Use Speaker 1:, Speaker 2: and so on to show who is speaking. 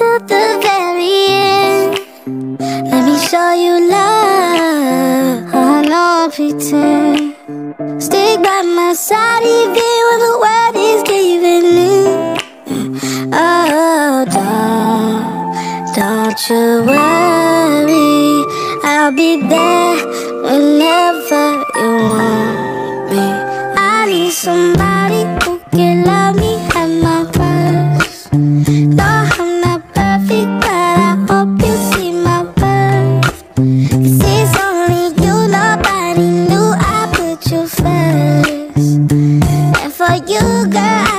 Speaker 1: to the very end. Let me show you love. I don't pretend Stick by my side even when the world is giving in Oh, don't, don't you worry. I'll be there whenever you want me. I need somebody For you, girl.